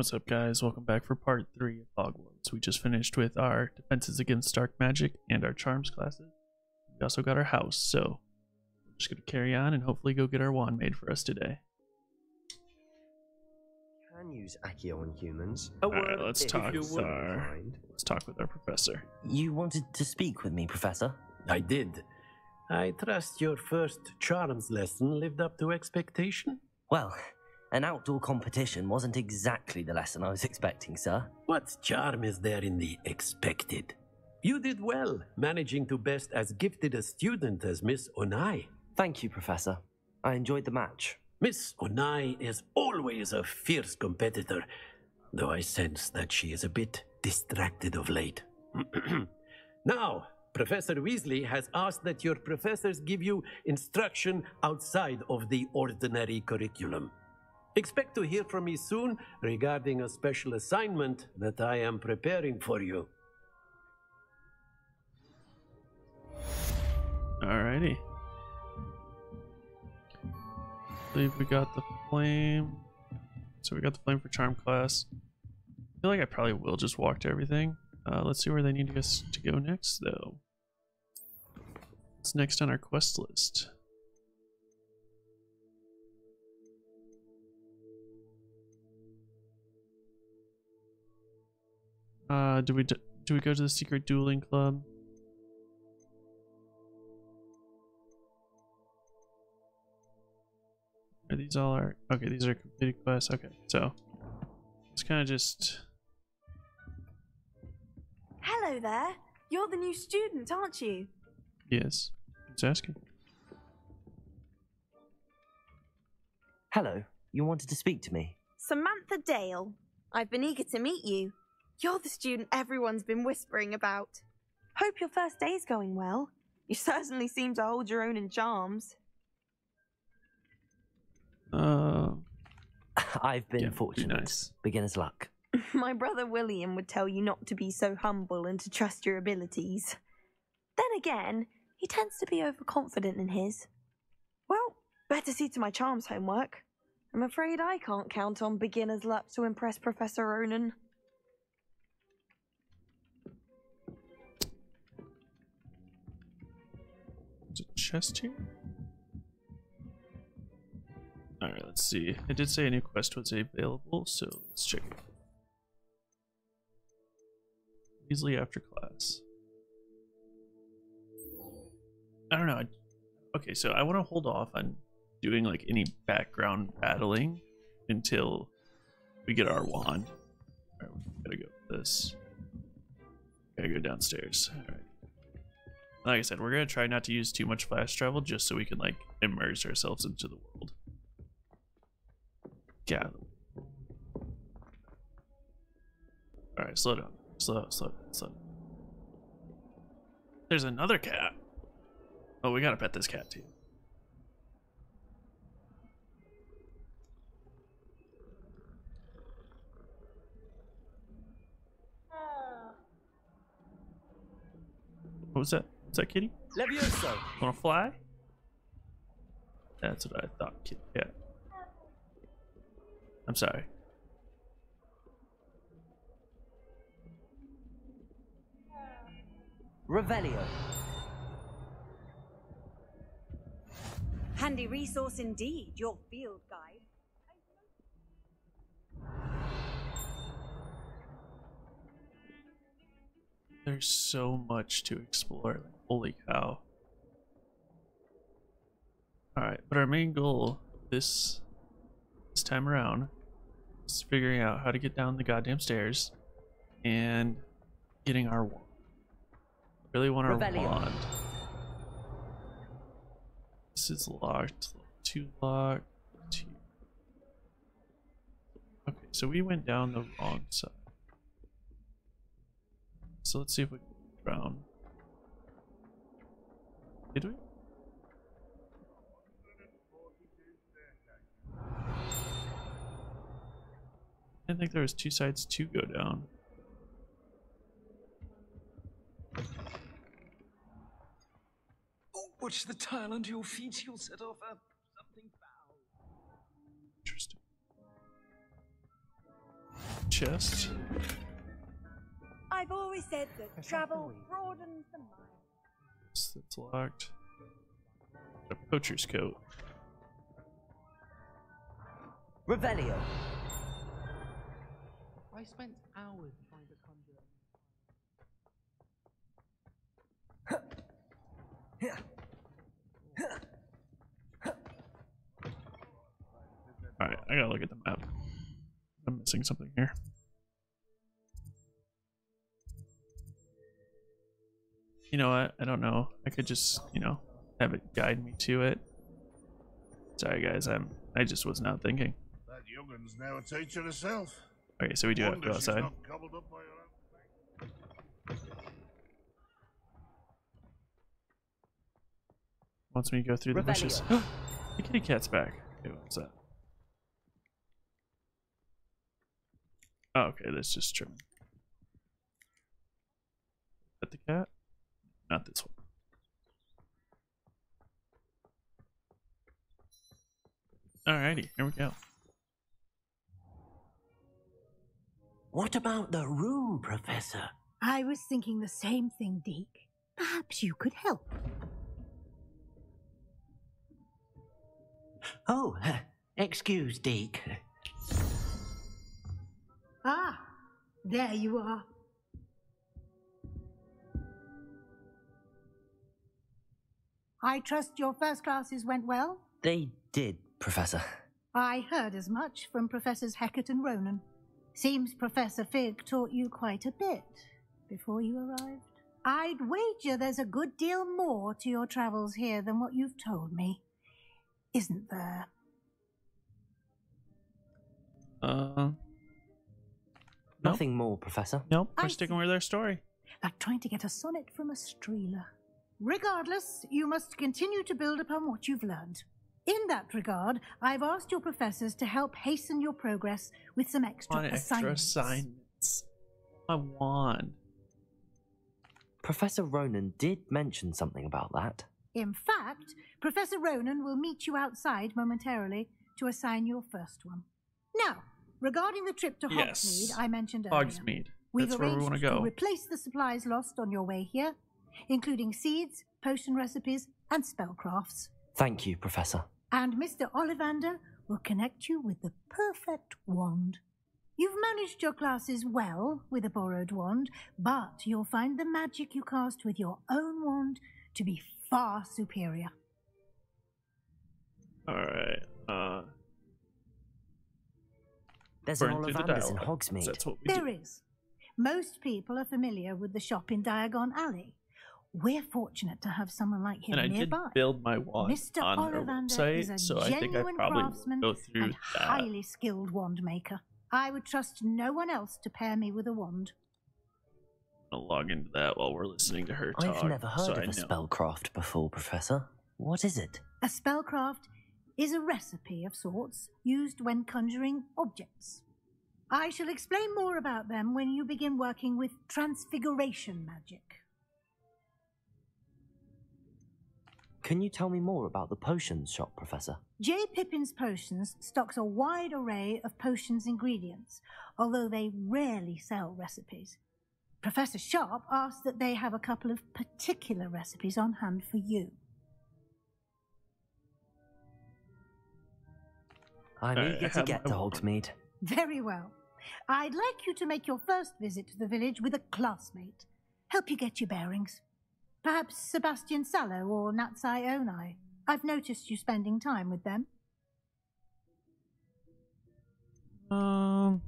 What's up, guys? Welcome back for part three of Hogwarts. We just finished with our defenses against dark magic and our charms classes. We also got our house, so we're just gonna carry on and hopefully go get our wand made for us today. Can use Accio on humans. All right, let's talk you with our mind. let's talk with our professor. You wanted to speak with me, Professor? I did. I trust your first charms lesson lived up to expectation. Well, an outdoor competition wasn't exactly the lesson I was expecting, sir. What charm is there in the expected? You did well, managing to best as gifted a student as Miss Onai. Thank you, Professor. I enjoyed the match. Miss Onai is always a fierce competitor, though I sense that she is a bit distracted of late. now, Professor Weasley has asked that your professors give you instruction outside of the ordinary curriculum. Expect to hear from me soon regarding a special assignment that I am preparing for you. Alrighty. I believe we got the flame. So we got the flame for charm class. I feel like I probably will just walk to everything. Uh, let's see where they need us to go next, though. What's next on our quest list? Uh, do we do, do we go to the secret dueling club? Are these all our okay? These are completed quests. Okay, so it's kind of just Hello there. You're the new student, aren't you? yes. Who's asking? Hello, you wanted to speak to me? Samantha Dale. I've been eager to meet you. You're the student everyone's been whispering about. Hope your first day's going well. You certainly seem to hold your own in charms. Uh, I've been Yeah, be fortunate. nice. Beginner's luck. My brother William would tell you not to be so humble and to trust your abilities. Then again, he tends to be overconfident in his. Well, better see to my charms homework. I'm afraid I can't count on beginner's luck to impress Professor Ronen. A chest here. All right, let's see. It did say a new quest was available, so let's check it. Weasley after class. I don't know. Okay, so I want to hold off on doing like any background battling until we get our wand. All right, we gotta go with this. Gotta go downstairs. All right like I said, we're gonna try not to use too much fast travel just so we can like immerse ourselves into the world. Yeah. Alright, slow down. Slow, slow, slow. There's another cat. Oh, we gotta pet this cat too. Oh. What was that? Was that kitty? Levioso. Wanna fly? That's what I thought. kid. Yeah. I'm sorry. Revelio. Handy resource indeed, your field guide. There's so much to explore. Holy cow. Alright, but our main goal this this time around is figuring out how to get down the goddamn stairs and getting our wand. Really want our Revelio. wand. This is locked. Two locked. Two. Okay, so we went down the wrong side. So let's see if we can around. Did we? I think there was two sides to go down. Oh, watch the tile under your feet. You'll set off a something foul. Interesting. chest. I've always said that travel broadens the mind. Yes, That's locked. A poacher's coat. Revelio. I spent hours trying to conjure. Alright, I gotta look at the map. I'm missing something here. You know what? I don't know. I could just, you know, have it guide me to it. Sorry guys, I'm I just was not thinking. That youngun's now a teacher herself. Okay, so we do have to go outside. not gobbled up by her own. Wants me to go through the bushes. the kitty cat's back. Okay, what's that? Oh, okay, that's just trimming. Is that the cat? Not this one. Alrighty, here we go. What about the room, Professor? I was thinking the same thing, Deke. Perhaps you could help. Oh, excuse, Deke. Ah, there you are. I trust your first classes went well? They did, Professor. I heard as much from Professors Hecat and Ronen. Seems Professor Fig taught you quite a bit before you arrived. I'd wager there's a good deal more to your travels here than what you've told me. Isn't there? Uh, Nothing more, Professor. nope, we're I sticking with our story. Like trying to get a sonnet from a streeler. Regardless, you must continue to build upon what you've learned. In that regard, I've asked your professors to help hasten your progress with some extra On extra assignments. assignments. I want. Professor Ronen did mention something about that. In fact, Professor Ronen will meet you outside momentarily to assign your first one. Now, regarding the trip to Yes. I mentioned earlier, Hogsmeade. we've That's where we arranged want to go. replace the supplies lost on your way here, including seeds, potion recipes, and spellcrafts. Thank you, Professor. And Mr. Ollivander will connect you with the perfect wand. You've managed your classes well with a borrowed wand, but you'll find the magic you cast with your own wand to be far superior. Alright. Uh, There's an burn through the Ollivanders in. Hogsmeade. That's There do. is. Most people are familiar with the shop in Diagon Alley. We're fortunate to have someone like him And I did build my wand Mr. on their Ollivander is website, a so I think I genuine probably will craftsman go through and that. highly skilled wand maker. I would trust no one else to pair me with a wand. I'll log into that while we're listening to her talk. I've never heard so of I a know. spellcraft before, Professor. What is it? A spellcraft is a recipe of sorts used when conjuring objects. I shall explain more about them when you begin working with transfiguration magic. Can you tell me more about the potions shop, Professor? J. Pippin's Potions stocks a wide array of potions ingredients, although they rarely sell recipes. Professor Sharp asked that they have a couple of particular recipes on hand for you. I'm I eager to get to uh, wand. Hogsmeade. Um, Very well. I'd like you to make your first visit to the village with a classmate. Help you get your bearings. Perhaps Sebastian Sallow or Natsai Onai. I've noticed you spending time with them. Um,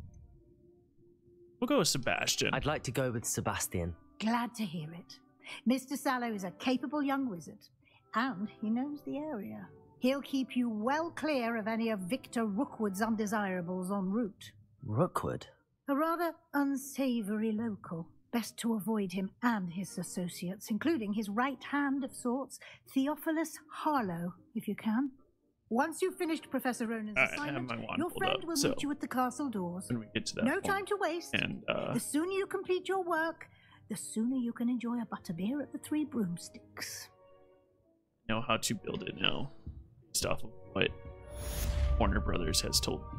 we'll go with Sebastian. I'd like to go with Sebastian. Glad to hear it. Mr. Sallow is a capable young wizard, and he knows the area. He'll keep you well clear of any of Victor Rookwood's undesirables en route. Rookwood. A rather unsavory local. Best to avoid him and his associates, including his right hand of sorts, Theophilus Harlow, if you can. Once you've finished Professor Ronen's I assignment, your friend up, will so- meet you at the castle doors. when we get to that No point. time to waste. And uh, The sooner you complete your work, the sooner you can enjoy a butterbeer at the Three Broomsticks. know how to build it now, based off of what Warner Brothers has told me.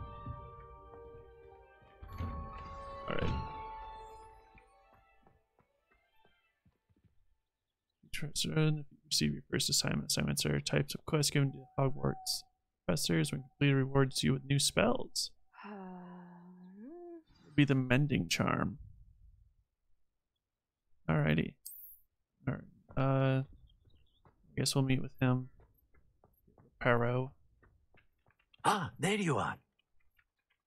So if you receive your first assignment, assignments are types of quests given to Hogwarts professors when completed rewards you with new spells. Be the mending charm. Alrighty. Alright. Uh I guess we'll meet with him. Paro. Ah, there you are.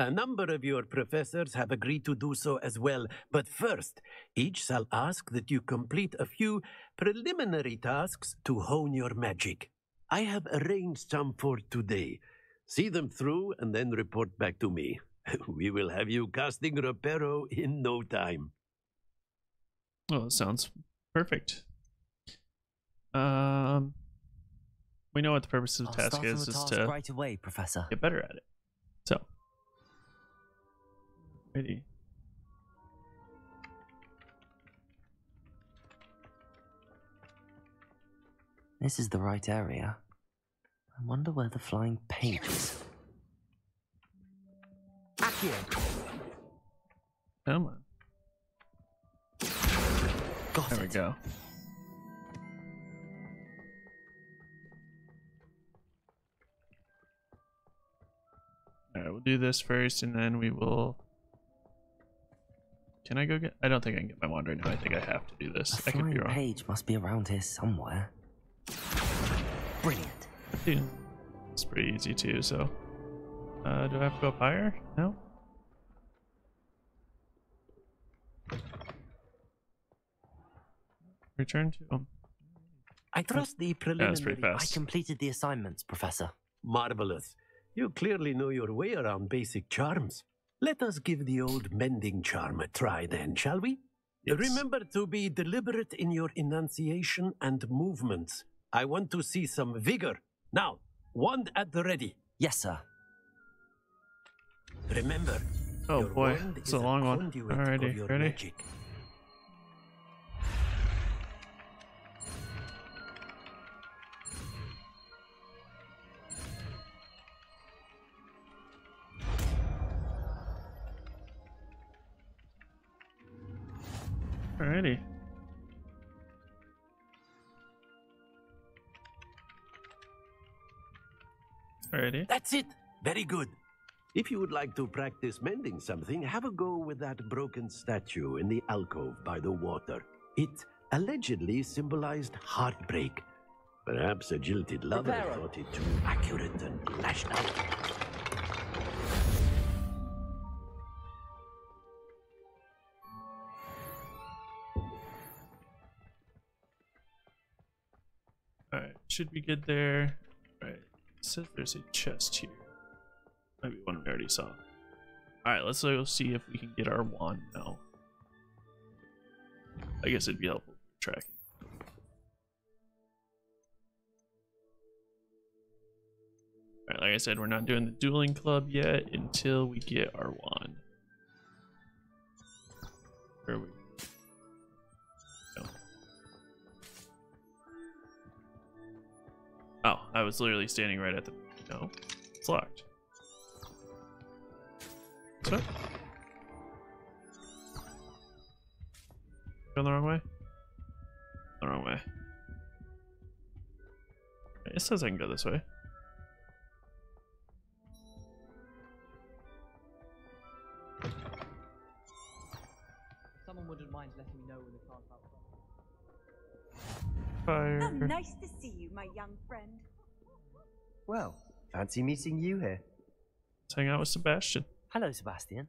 A number of your professors have agreed to do so as well, but first, each shall ask that you complete a few preliminary tasks to hone your magic. I have arranged some for today. See them through and then report back to me. we will have you casting Reparo in no time. Well, it sounds perfect. Um, we know what the purpose of the I'll task is, the is to right away, Professor. get better at it. Ready. This is the right area. I wonder where the flying page is. Accio. Come on. Got There we go. Alright, we'll do this first and then we will. Can I go get. I don't think I can get my wand right now. I think I have to do this. A I could flying be wrong. page must be around here somewhere. Brilliant. Yeah, It's pretty easy too, so. Uh, do I have to go up higher? No? Return to. Um, I trust the yeah, preliminary. that's pretty I completed the assignments, Professor. Marvelous. You clearly know your way around basic charms. Let us give the old mending charm a try then, shall we? Yes. Remember to be deliberate in your enunciation and movements. I want to see some vigor. Now, wand at the ready. Yes, sir. Remember. Oh your boy, wand it's is a long one. conduit Alrighty, of your ready? magic. Alrighty. Alrighty. That's it. Very good. If you would like to practice mending something, have a go with that broken statue in the alcove by the water. It allegedly symbolized heartbreak. Perhaps a jilted lover Reparo. thought it too accurate and lashed out. Should be good there. Alright, it says there's a chest here. Maybe one we already saw. Alright, let's go see if we can get our wand now. I guess it'd be helpful for tracking. Alright, like I said, we're not doing the dueling club yet until we get our wand. Where are we? No. Oh, I was literally standing right at the. No, it's locked. So. Going the wrong way? The wrong way. It says I can go this way. Someone wouldn't mind letting me know Fire. Oh, nice to see you, my young friend. Well, fancy meeting you here. Let's hang out with Sebastian. Hello, Sebastian.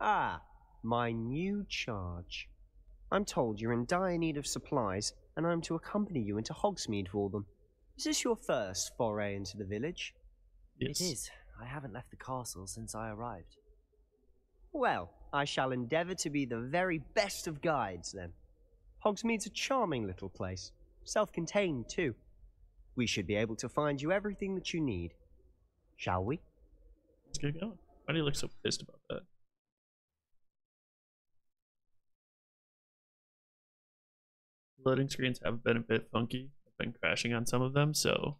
Ah, my new charge. I'm told you're in dire need of supplies, and I'm to accompany you into Hogsmeade for them. Is this your first foray into the village? Yes. It is. I haven't left the castle since I arrived. Well, I shall endeavour to be the very best of guides then. Hogsmeade's a charming little place, self contained too. We should be able to find you everything that you need. Shall we? Let's get going. Why do you look so pissed about that? Loading screens have been a bit funky. I've been crashing on some of them, so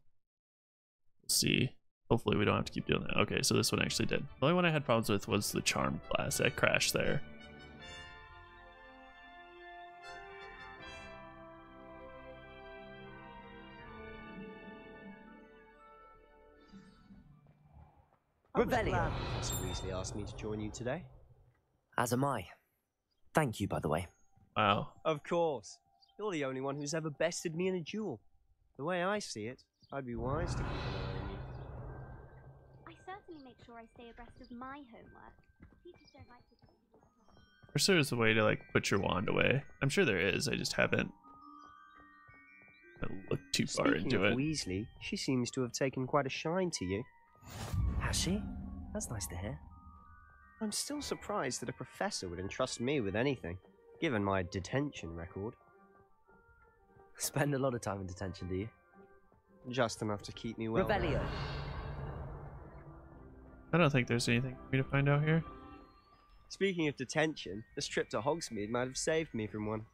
we'll see. Hopefully we don't have to keep doing that. Okay, so this one actually did. The only one I had problems with was the charm class that crashed there. Oh, I'm Revelio. glad Weasley asked me to join you today. As am I. Thank you, by the way. Wow. Of course. You're the only one who's ever bested me in a duel. The way I see it, I'd be wise to keep an eye on you. I certainly make sure I stay abreast of my homework. Teachers don't like to tell people Or so there's a way to like put your wand away. I'm sure there is. I just haven't looked too far Speaking into of it. Weasley, she seems to have taken quite a shine to you. Has she? That's nice to hear. I'm still surprised that a professor would entrust me with anything, given my detention record. Spend a lot of time in detention, do you? Just enough to keep me well. Rebellion. I don't think there's anything for me to find out here. Speaking of detention, this trip to Hogsmeade might have saved me from one.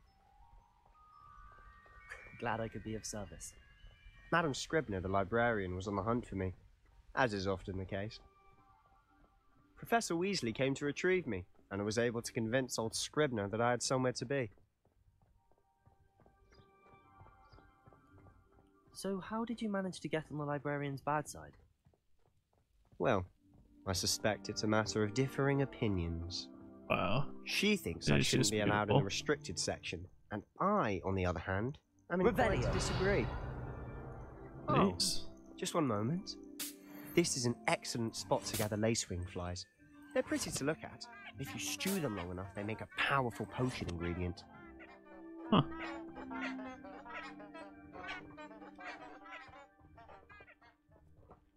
Glad I could be of service. Madam Scribner, the librarian, was on the hunt for me, as is often the case. Professor Weasley came to retrieve me, and I was able to convince old Scribner that I had somewhere to be. So, how did you manage to get on the librarian's bad side? Well, I suspect it's a matter of differing opinions. Wow. She thinks Yeah, I shouldn't be allowed in the restricted section, and I, on the other hand, am inclined to Revelio. disagree. Oh, Please. just one moment. This is an excellent spot to gather lacewing flies. They're pretty to look at. If you stew them long enough, they make a powerful potion ingredient. Huh.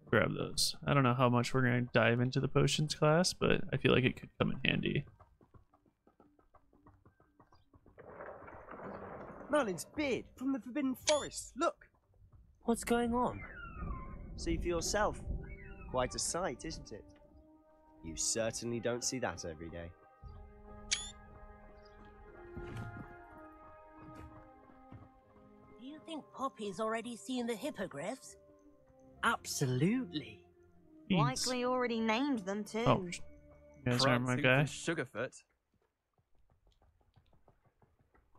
Grab those. I don't know how much we're going to dive into the potions class, but I feel like it could come in handy. Merlin's beard from the Forbidden Forest. Look, What's going on? see for yourself. Quite a sight, isn't it? You certainly don't see that every day. Do you think Poppy's already seen the hippogriffs? Absolutely. Jeez. Likely already named them too. Oh, sh- you guys aren't my guy. Sugarfoot.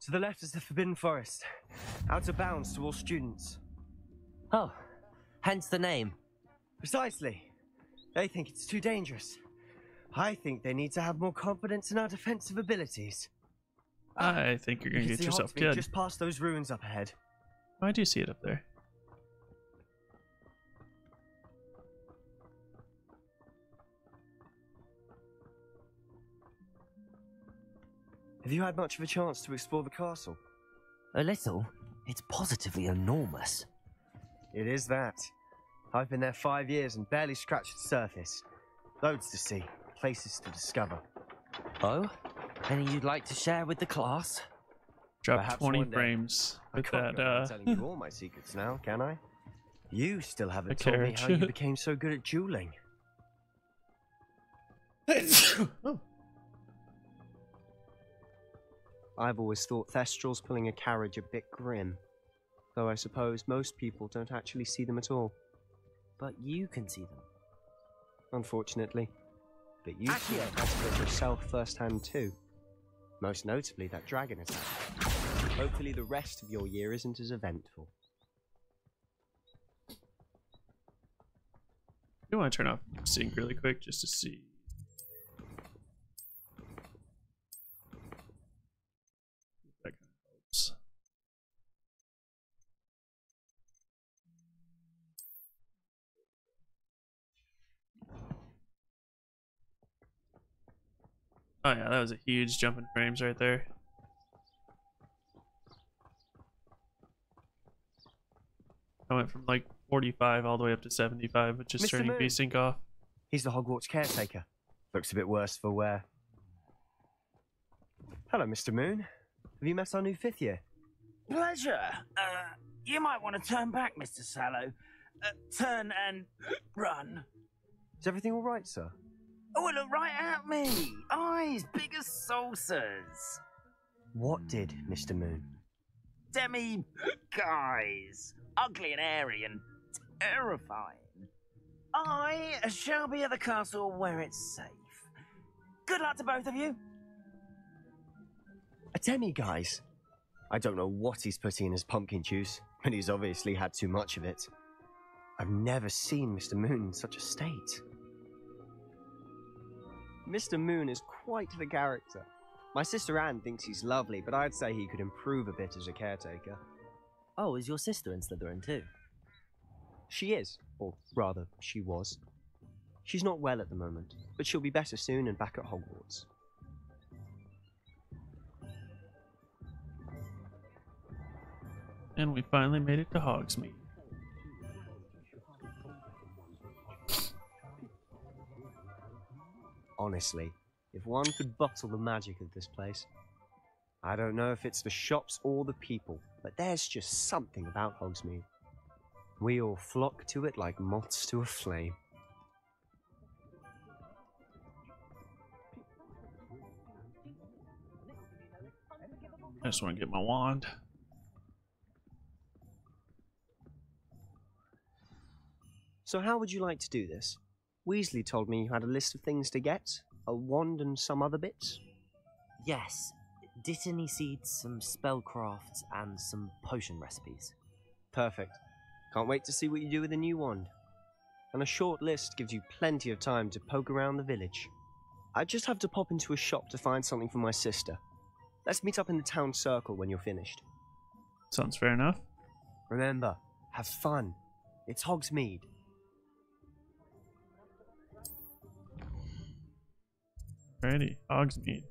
To the left is the Forbidden Forest. Out of bounds to all students. Oh, hence the name. Precisely. They think it's too dangerous. I think they need to have more confidence in our defensive abilities. I think you're going to You get yourself killed. Just past those ruins up ahead. Oh, I do see it up there. Have you had much of a chance to explore the castle? A little. It's positively enormous. It is that. I've been there five years and barely scratched the surface. Loads to see, places to discover. Oh? Any you'd like to share with the class? Drop Perhaps 20 day. frames I with can't that. go around Uh, telling you all my secrets now, can I? You still haven't A told me how you became so good at dueling. oh, I've always thought Thestrals pulling a carriage a bit grim. Though I suppose most people don't actually see them at all, But you can see them. unfortunately. But you two have had to it yourself firsthand too. Most notably that dragon attack. Hopefully the rest of your year isn't as eventful. I want to turn off sync really quick just to see. if That kind of helps. Oh yeah, that was a huge jump in frames right there. I went from like 45 all the way up to 75, but just Mr. turning Moon. VSync off. He's the Hogwarts caretaker. Looks a bit worse for wear. Hello, Mr. Moon. Have you met our new fifth year? Pleasure. Uh, you might want to turn back, Mr. Sallow. Uh, turn and run. Is everything all right, sir? Oh, look right at me. Eyes big as saucers. What did, Mr. Moon? Demi guys. Ugly and airy and terrifying. I shall be at the castle where it's safe. Good luck to both of you. Uh, a demi-guise? I don't know what he's putting in his pumpkin juice, but he's obviously had too much of it. I've never seen Mr. Moon in such a state. Mr. Moon is quite the character. My sister Anne thinks he's lovely, but I'd say he could improve a bit as a caretaker. Oh, is your sister in Slytherin too? She is, or rather, she was. She's not well at the moment, but she'll be better soon and back at Hogwarts. And we finally made it to Hogsmeade. Honestly, if one could bottle the magic of this place. I don't know if it's the shops or the people, but there's just something about Hogsmeade. We all flock to it like moths to a flame. I just want to get my wand. So, how would you like to do this? Weasley told me you had a list of things to get a wand and some other bits. Yes. Dittany seeds, some spellcrafts, and some potion recipes. Perfect. Can't wait to see what you do with the new wand. And a short list gives you plenty of time to poke around the village. I just have to pop into a shop to find something for my sister. Let's meet up in the town circle when you're finished. Sounds fair enough. Remember, have fun. It's Hogsmeade. Alrighty, Hogsmeade.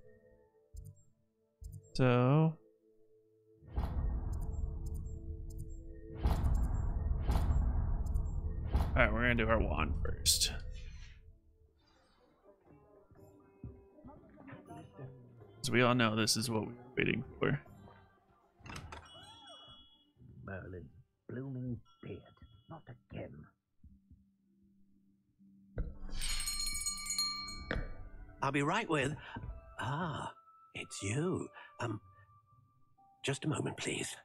So. Alright, we're gonna do our wand first. As we all know, this is what we're waiting for. Merlin, blooming beard, not again. I'll be right with. Ah, it's you. Um, just a moment, please.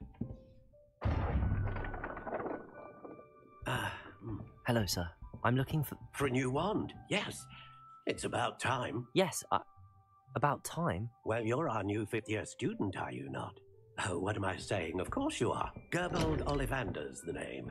Ah, mm, Hello, sir. I'm looking for. for a new wand. Yes, it's about time. Yes, I... about time. Well, you're our new fifth year student, are you not? Oh, what am I saying? Of course you are. Gerbold Ollivander's the name.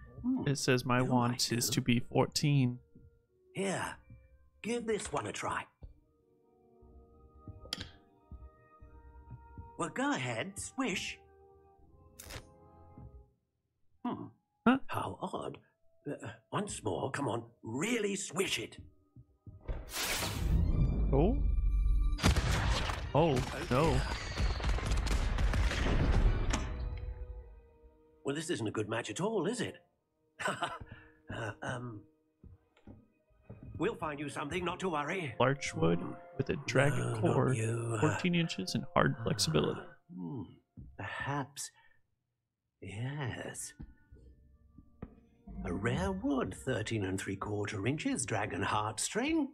Hmm. It says my wand is to be 14. Here, give this one a try. Well, go ahead, swish. Hmm. Huh? How odd. Uh, once more, come on, really swish it. Oh? Oh, no. Well, this isn't a good match at all, is it? uh, um. We'll find you something, not to worry. Larch wood with a dragon No, core, you. 14 inches, and hard flexibility. Hmm, perhaps. Yes. A rare wood, 13 and three quarter inches, dragon heartstring.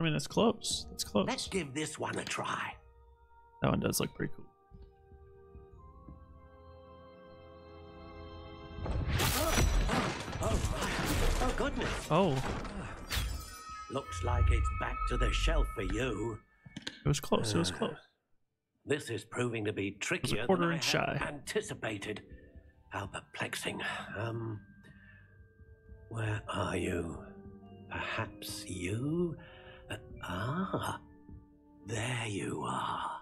I mean, that's close. That's close. Let's give this one a try. That one does look pretty cool. Oh, my. Oh, goodness. Oh, Looks like it's back to the shelf for you. it was close. It was Uh, close. This is proving to be trickier than I shy. anticipated. How perplexing. Um, where are you? Perhaps you? Uh, ah, there you are.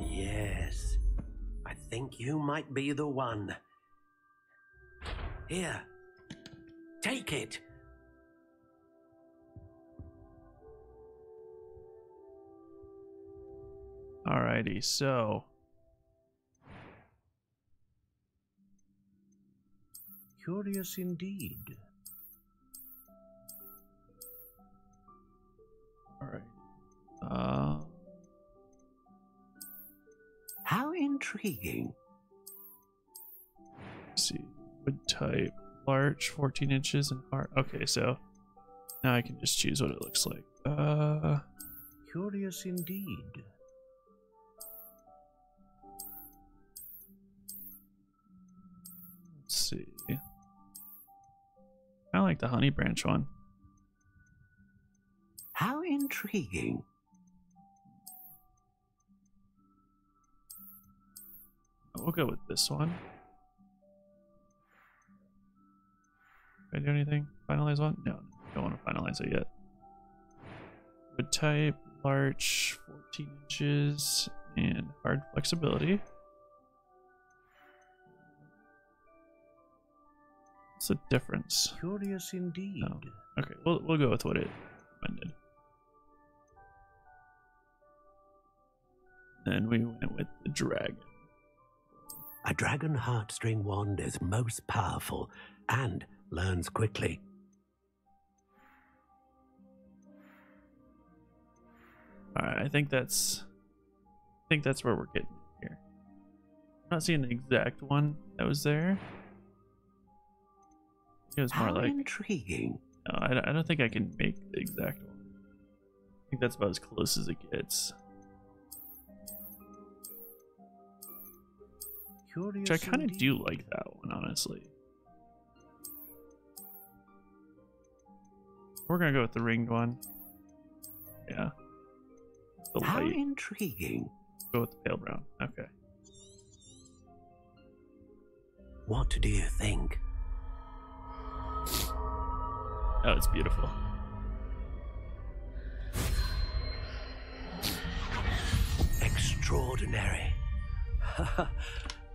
Yes, think you might be the one. Here, take it. Alrighty, so Curious indeed. Intriguing. let's see. Wood type, larch, 14 inches and hard. Okay, so now I can just choose what it looks like. Uh, Curious indeed. let's see. I like the honey branch one. How intriguing. We'll go with this one. Can I do anything? Finalize one? No, don't want to finalize it yet. Wood type, larch, 14 inches, and hard flexibility. What's the difference? Curious indeed. No. Okay, we'll we'll go with what it recommended. Then we went with the dragon. A dragon heartstring wand is most powerful and learns quickly. Alright, I think that's I think that's where we're getting here. I'm not seeing the exact one that was there. It was more How like intriguing. no, I, I don't think I can make the exact one. I think that's about as close as it gets. Curious Which I kind of do like that one, honestly. We're gonna go with the ringed one. Yeah. The How light. intriguing. Go with the pale brown. Okay. What do you think? Oh, it's beautiful. Extraordinary.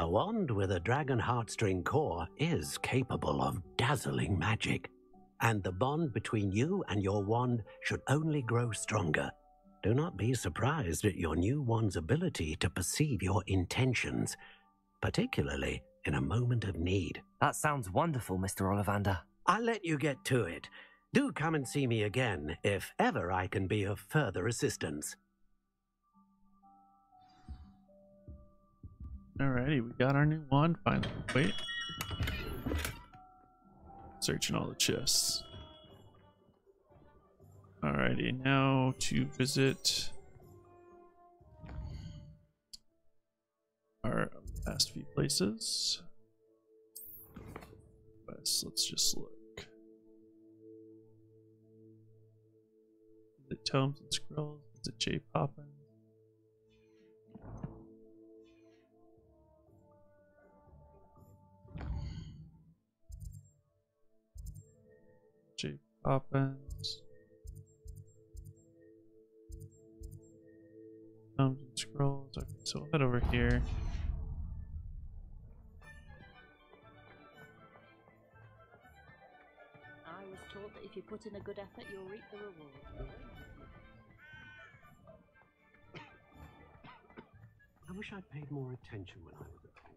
A wand with a dragon heartstring core is capable of dazzling magic. And the bond between you and your wand should only grow stronger. Do not be surprised at your new wand's ability to perceive your intentions, particularly in a moment of need. That sounds wonderful, Mr. Ollivander. I'll let you get to it. Do come and see me again if ever I can be of further assistance. Alrighty, we got our new wand finally. Wait. Searching all the chests. Alrighty, now to visit our last few places. Let's, let's just look. Is it Tomes and Scrolls? Is it J Poppin? J Poppins. Tomes and Scrolls. Okay, so we'll head over here. I was told that if you put in a good effort, you'll reap the reward. I wish I'd paid more attention when I was at home.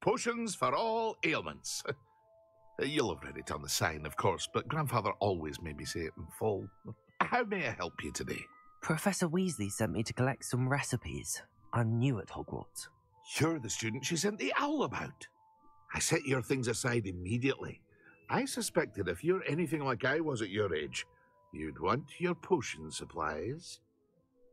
Potions for all ailments. You'll have read it on the sign, of course, but Grandfather always made me say it in full. How may I help you today? Professor Weasley sent me to collect some recipes. I'm new at Hogwarts. You're the student she sent the owl about. I set your things aside immediately. I suspected if you're anything like I was at your age, you'd want your potion supplies.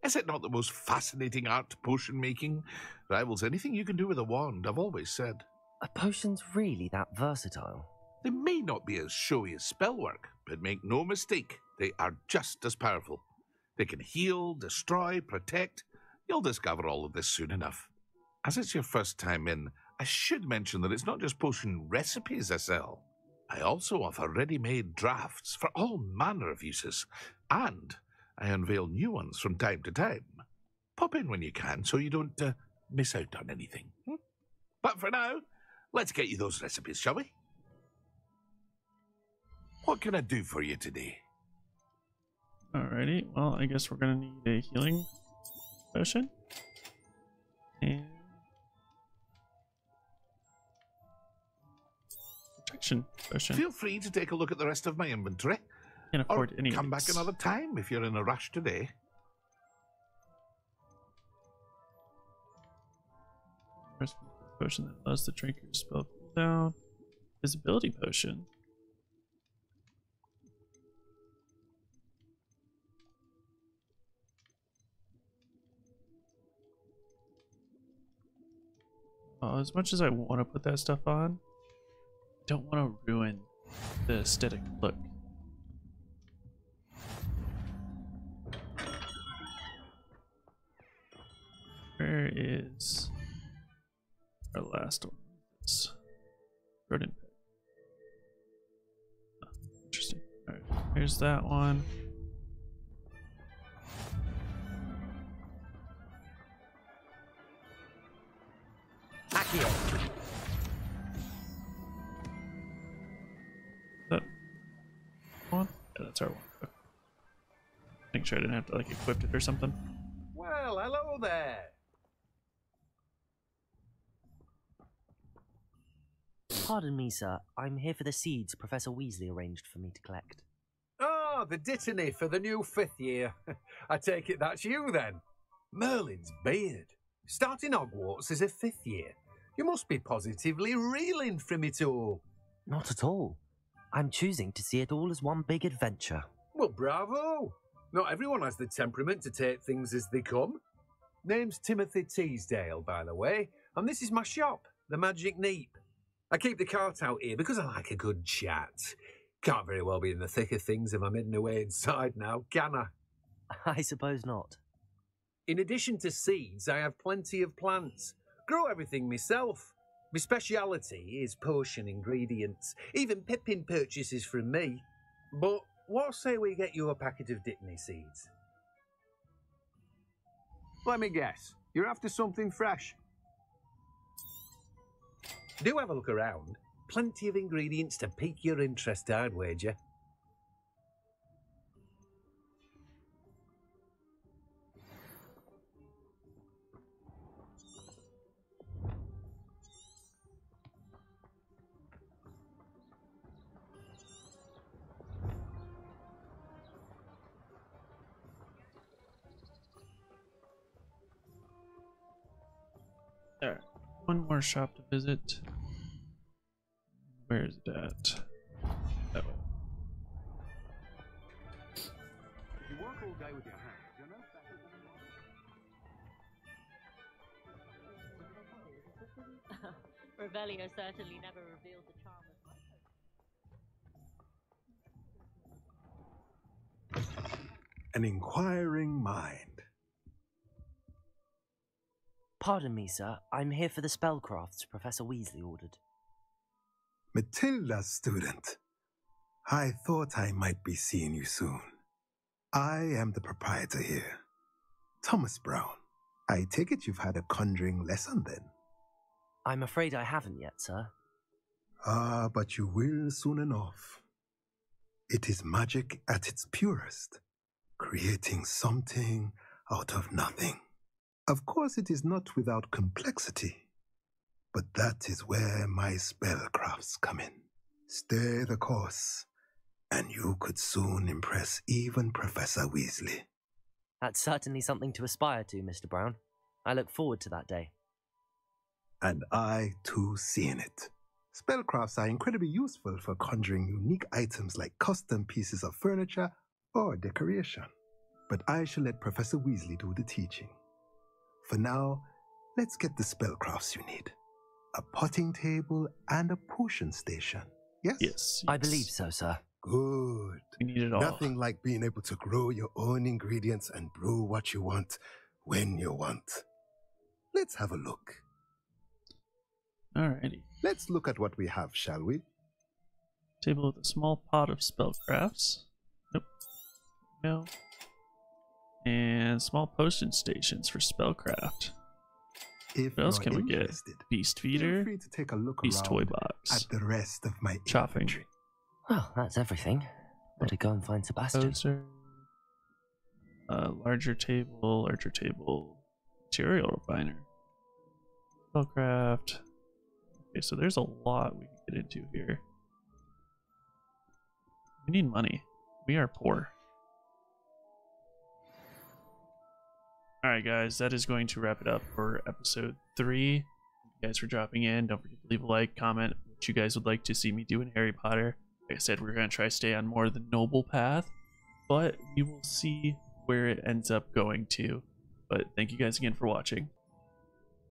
Is it not the most fascinating art, potion making? Rivals anything you can do with a wand, I've always said. Are potions really that versatile? They may not be as showy as spellwork, but make no mistake, they are just as powerful. They can heal, destroy, protect. You'll discover all of this soon enough. As it's your first time in, I should mention that it's not just potion recipes I sell. I also offer ready made drafts for all manner of uses, and I unveil new ones from time to time. Pop in when you can so you don't uh, miss out on anything. hmm? But for now, let's get you those recipes, shall we? What can I do for you today? Alrighty, well, I guess we're gonna need a healing potion. And protection potion. Feel free to take a look at the rest of my inventory. Can't Or any come back another time if you're in a rush today. Focus potion that allows the drinker to spell cooldown. Visibility potion. Oh, as much as I want to put that stuff on, I don't want to ruin the aesthetic look. Where is our last one? It's rodent. Oh, interesting. Alright, here's that one. Accio. That one? Yeah, that's our one. Okay. Make sure I didn't have to like equip it or something. Well, hello there. Pardon me, sir. I'm here for the seeds Professor Weasley arranged for me to collect. Oh, the Dittany for the new fifth year. I take it that's you then. Merlin's beard. Starting Hogwarts as a fifth year. You must be positively reeling from it all. Not at all. I'm choosing to see it all as one big adventure. Well, bravo. Not everyone has the temperament to take things as they come. Name's Timothy Teasdale, by the way, and this is my shop, the Magic Neep. I keep the cart out here because I like a good chat. Can't very well be in the thick of things if I'm hidden away inside now, can I? I suppose not. In addition to seeds, I have plenty of plants. Grow everything myself. My speciality is potion ingredients. Even Pippin purchases from me. But what say we get you a packet of Dittany seeds? Let me guess. You're after something fresh. Do have a look around. Plenty of ingredients to pique your interest, I'd wager. More shop to visit. Where is it at? Oh. You work all day with your hands, you're no better than Revelio certainly never revealed the charm of my An inquiring mind. Pardon me, sir. I'm here for the spellcrafts Professor Weasley ordered. Matilda, student. I thought I might be seeing you soon. I am the proprietor here, Thomas Brown. I take it you've had a conjuring lesson then. I'm afraid I haven't yet, sir. Ah, but you will soon enough. It is magic at its purest. creating something out of nothing. Of course, it is not without complexity, but that is where my spellcrafts come in. Stay the course, and you could soon impress even Professor Weasley. That's certainly something to aspire to, Mr. Brown. I look forward to that day. And I too see in it. Spellcrafts are incredibly useful for conjuring unique items like custom pieces of furniture or decoration. But I shall let Professor Weasley do the teaching. For now, let's get the spellcrafts you need a potting table and a potion station. Yes? Yes. I believe so, sir. Good. We need it all. Nothing like being able to grow your own ingredients and brew what you want when you want. Let's have a look. Alrighty. Let's look at what we have, shall we? Table with a small pot of spellcrafts. Nope. No. And small potion stations for spellcraft. If what else can we get? interested, Beast Feel feeder. free to take a look Beast toy box. at the rest of my Chopping. inventory. Well, that's everything. Better go and find Sebastian. Poser. Uh, larger table, larger table, material refiner, spellcraft. Okay, so there's a lot we can get into here. We need money. We are poor. Alright, guys, that is going to wrap it up for episode three. Thank you guys for dropping in. Don't forget to leave a like, comment what you guys would like to see me do in Harry Potter. Like I said, we're going to try to stay on more of the noble path, but we will see where it ends up going to. But thank you guys again for watching.